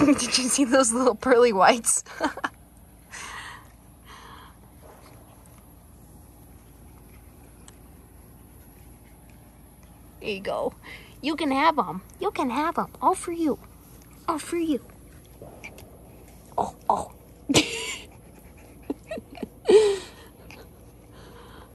Did you see those little pearly whites? there you go. You can have them. You can have them. All for you. All for you.